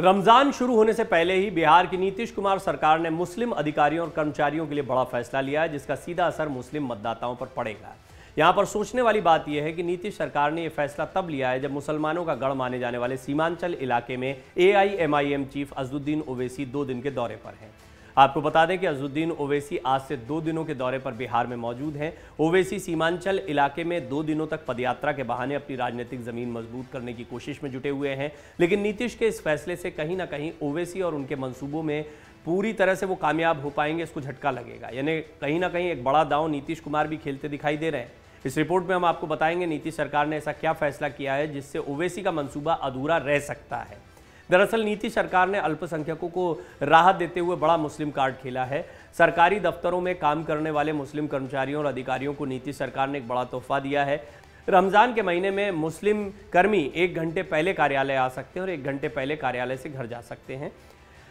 रमज़ान शुरू होने से पहले ही बिहार की नीतीश कुमार सरकार ने मुस्लिम अधिकारियों और कर्मचारियों के लिए बड़ा फैसला लिया है, जिसका सीधा असर मुस्लिम मतदाताओं पर पड़ेगा। यहाँ पर सोचने वाली बात यह है कि नीतीश सरकार ने यह फैसला तब लिया है जब मुसलमानों का गढ़ माने जाने वाले सीमांचल इलाके में एआईएमआईएम चीफ अजुद्दीन ओवैसी दो दिन के दौरे पर हैं। आपको बता दें कि अजुद्दीन ओवैसी आज से दो दिनों के दौरे पर बिहार में मौजूद हैं। ओवैसी सीमांचल इलाके में दो दिनों तक पदयात्रा के बहाने अपनी राजनीतिक ज़मीन मज़बूत करने की कोशिश में जुटे हुए हैं। लेकिन नीतीश के इस फैसले से कहीं ना कहीं ओवैसी और उनके मंसूबों में पूरी तरह से वो कामयाब हो पाएँगे, इसको झटका लगेगा। यानी कहीं ना कहीं एक बड़ा दाव नीतीश कुमार भी खेलते दिखाई दे रहे हैं। इस रिपोर्ट में हम आपको बताएँगे, नीतीश सरकार ने ऐसा क्या फैसला किया है जिससे ओवैसी का मंसूबा अधूरा रह सकता है। दरअसल नीति सरकार ने अल्पसंख्यकों को राहत देते हुए बड़ा मुस्लिम कार्ड खेला है। सरकारी दफ्तरों में काम करने वाले मुस्लिम कर्मचारियों और अधिकारियों को नीति सरकार ने एक बड़ा तोहफा दिया है। रमज़ान के महीने में मुस्लिम कर्मी एक घंटे पहले कार्यालय आ सकते हैं और एक घंटे पहले कार्यालय से घर जा सकते हैं।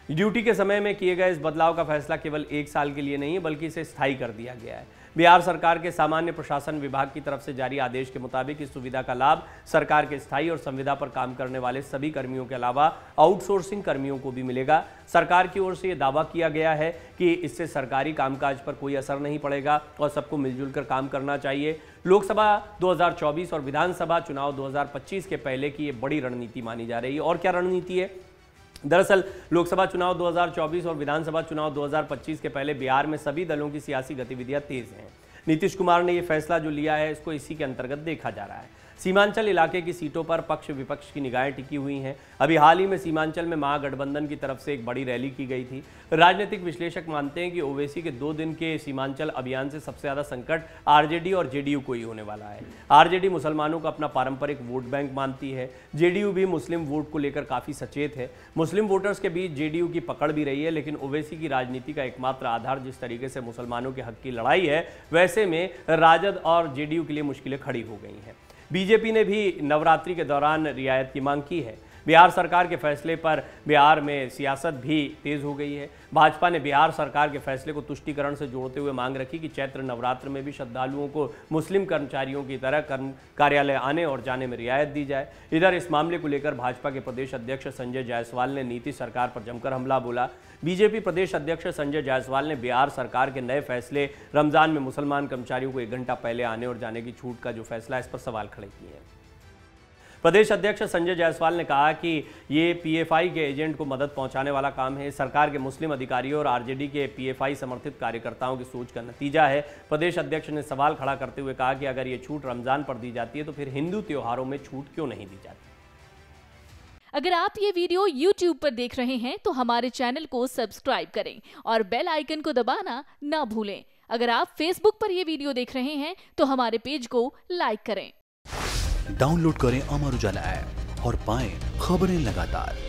ड्यूटी के समय में किए गए इस बदलाव का फैसला केवल एक साल के लिए नहीं है, बल्कि इसे स्थायी कर दिया गया है। बिहार सरकार के सामान्य प्रशासन विभाग की तरफ़ से जारी आदेश के मुताबिक इस सुविधा का लाभ सरकार के स्थायी और संविदा पर काम करने वाले सभी कर्मियों के अलावा आउटसोर्सिंग कर्मियों को भी मिलेगा। सरकार की ओर से यह दावा किया गया है कि इससे सरकारी कामकाज पर कोई असर नहीं पड़ेगा और सबको मिलजुल कर काम करना चाहिए। लोकसभा 2024 और विधानसभा चुनाव 2025 के पहले की ये बड़ी रणनीति मानी जा रही है। और क्या रणनीति है? दरअसल लोकसभा चुनाव 2024 और विधानसभा चुनाव 2025 के पहले बिहार में सभी दलों की सियासी गतिविधियाँ तेज हैं। नीतीश कुमार ने यह फैसला जो लिया है, इसको इसी के अंतर्गत देखा जा रहा है। सीमांचल इलाके की सीटों पर पक्ष विपक्ष की निगाहें टिकी हुई हैं। अभी हाल ही में सीमांचल में महागठबंधन की तरफ़ से एक बड़ी रैली की गई थी। राजनीतिक विश्लेषक मानते हैं कि ओवैसी के दो दिन के सीमांचल अभियान से सबसे ज़्यादा संकट आरजेडी और जेडीयू को ही होने वाला है। आरजेडी मुसलमानों का अपना पारंपरिक वोट बैंक मानती है। जेडीयू भी मुस्लिम वोट को लेकर काफ़ी सचेत है। मुस्लिम वोटर्स के बीच जेडीयू की पकड़ भी रही है, लेकिन ओवैसी की राजनीति का एकमात्र आधार जिस तरीके से मुसलमानों के हक की लड़ाई है, वैसे में राजद और जेडीयू के लिए मुश्किलें खड़ी हो गई हैं। बीजेपी ने भी नवरात्रि के दौरान रियायत की मांग की है। बिहार सरकार के फैसले पर बिहार में सियासत भी तेज हो गई है। भाजपा ने बिहार सरकार के फैसले को तुष्टिकरण से जोड़ते हुए मांग रखी कि चैत्र नवरात्र में भी श्रद्धालुओं को मुस्लिम कर्मचारियों की तरह कर्म कार्यालय आने और जाने में रियायत दी जाए। इधर इस मामले को लेकर भाजपा के प्रदेश अध्यक्ष संजय जायसवाल ने नीतीश सरकार पर जमकर हमला बोला। बीजेपी प्रदेश अध्यक्ष संजय जायसवाल ने बिहार सरकार के नए फैसले, रमज़ान में मुसलमान कर्मचारियों को एक घंटा पहले आने और जाने की छूट का जो फैसला है, इस पर सवाल खड़े किए हैं। प्रदेश अध्यक्ष संजय जायसवाल ने कहा कि ये पीएफआई के एजेंट को मदद पहुँचाने वाला काम है। सरकार के मुस्लिम अधिकारियों और आरजेडी के पीएफआई समर्थित कार्यकर्ताओं की सोच का नतीजा है। प्रदेश अध्यक्ष ने सवाल खड़ा करते हुए कहा कि अगर ये छूट रमज़ान पर दी जाती है तो फिर हिंदू त्योहारों में छूट क्यों नहीं दी जाती? अगर आप ये वीडियो YouTube पर देख रहे हैं तो हमारे चैनल को सब्सक्राइब करें और बेल आइकन को दबाना ना भूलें। अगर आप Facebook पर यह वीडियो देख रहे हैं तो हमारे पेज को लाइक करें। डाउनलोड करें अमर उजाला ऐप और पाएँ खबरें लगातार।